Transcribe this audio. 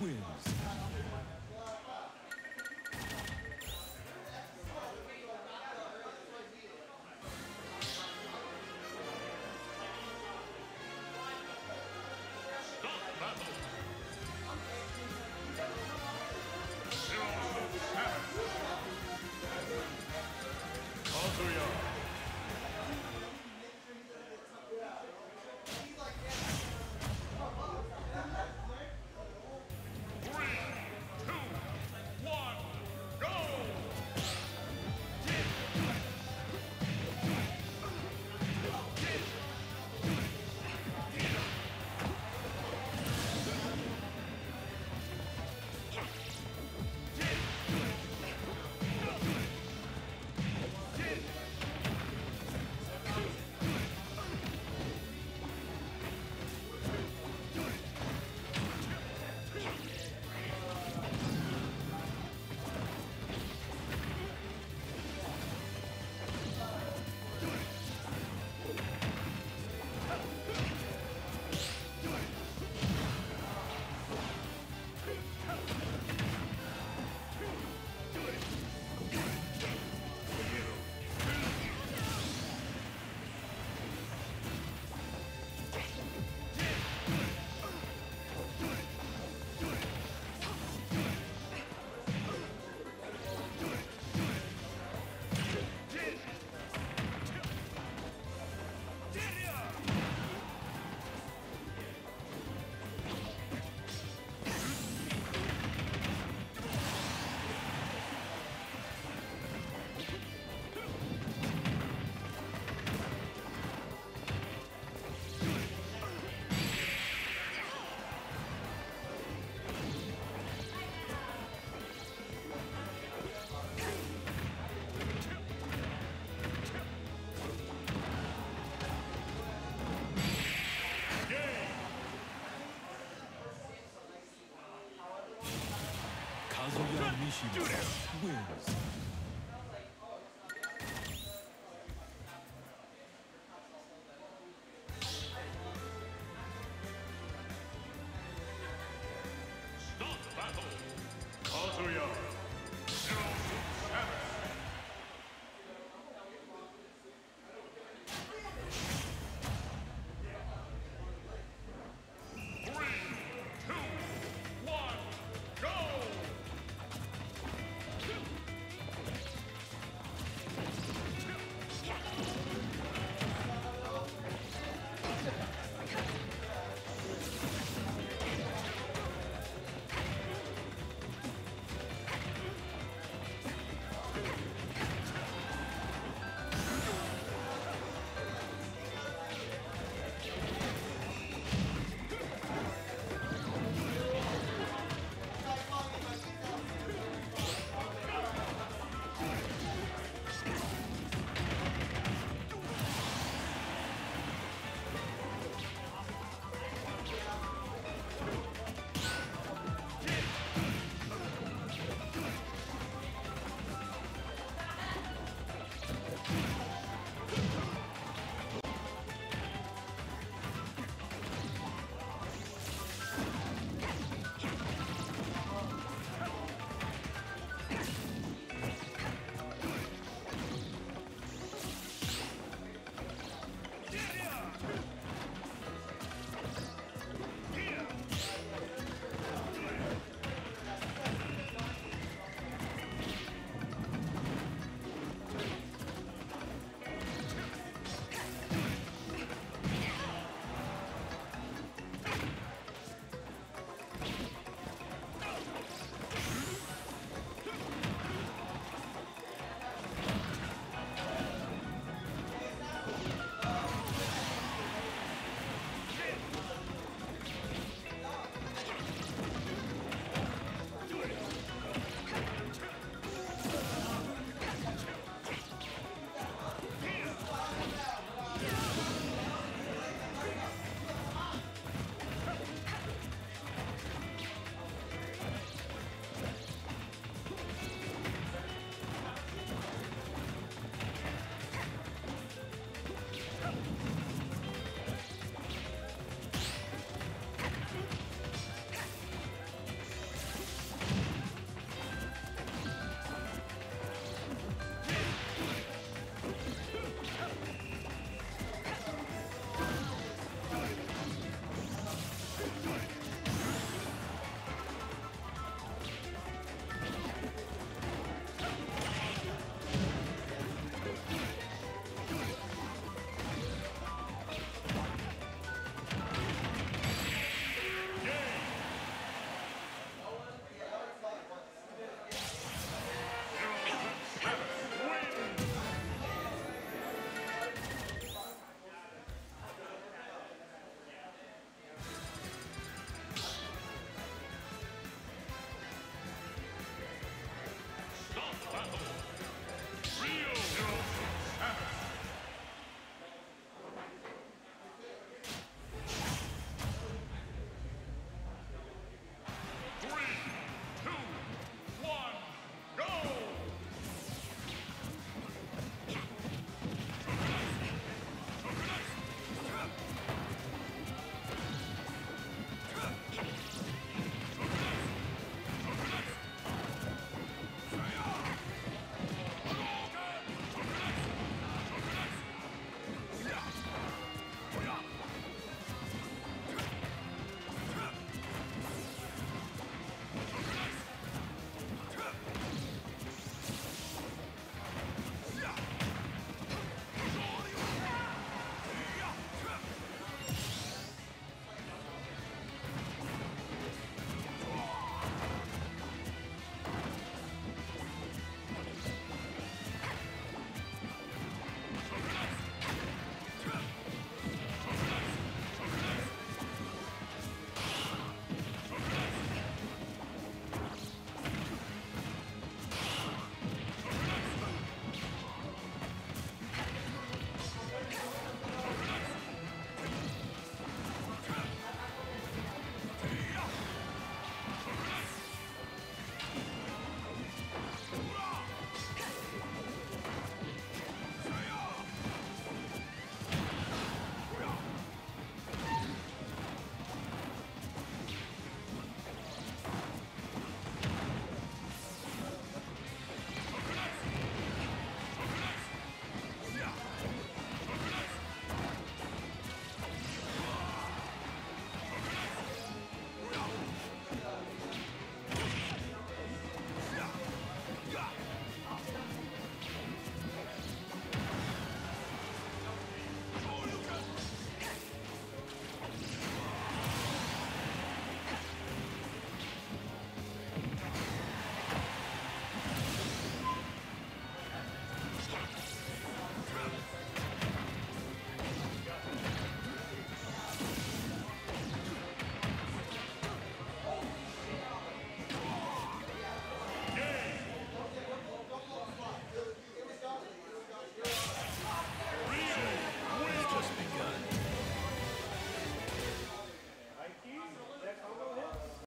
wins. Achievement wins.